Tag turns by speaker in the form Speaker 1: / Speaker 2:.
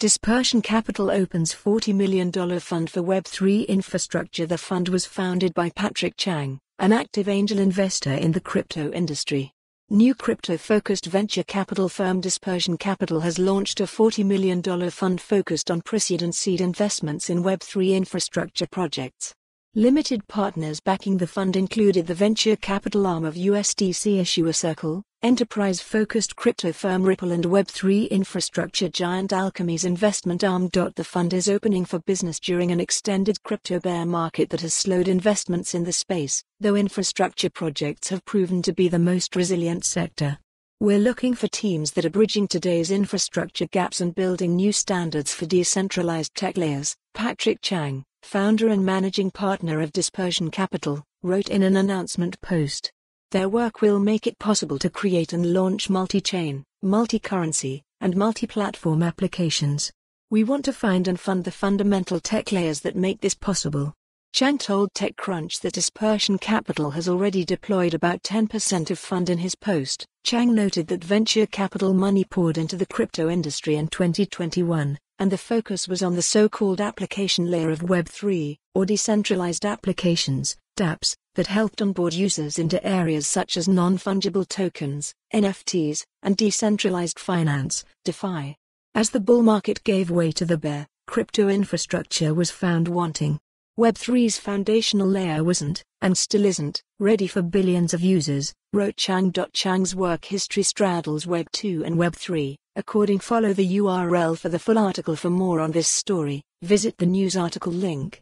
Speaker 1: Dispersion Capital opens $40 million fund for Web3 infrastructure. The fund was founded by Patrick Chang, an active angel investor in the crypto industry. New crypto-focused venture capital firm Dispersion Capital has launched a $40 million fund focused on pre-seed and seed investments in Web3 infrastructure projects. Limited partners backing the fund included the venture capital arm of USDC issuer Circle, enterprise-focused crypto firm Ripple and Web3 infrastructure giant Alchemy's investment arm. The fund is opening for business during an extended crypto bear market that has slowed investments in the space, though infrastructure projects have proven to be the most resilient sector. We're looking for teams that are bridging today's infrastructure gaps and building new standards for decentralized tech layers, Patrick Chang founder and managing partner of Dispersion Capital, wrote in an announcement post. Their work will make it possible to create and launch multi chain, multi currency, and multi platform applications. We want to find and fund the fundamental tech layers that make this possible. Chang told TechCrunch that Dispersion Capital has already deployed about 10% of fund in his post. Chang noted that venture capital money poured into the crypto industry in 2021, and the focus was on the so-called application layer of Web3, or decentralized applications, dApps, that helped onboard users into areas such as non-fungible tokens, NFTs, and decentralized finance, DeFi. As the bull market gave way to the bear, crypto infrastructure was found wanting. Web3's foundational layer wasn't, and still isn't, ready for billions of users, wrote Chang. Chang's work history straddles Web 2 and Web 3, according follow the URL for the full article for more on this story, visit the news article link.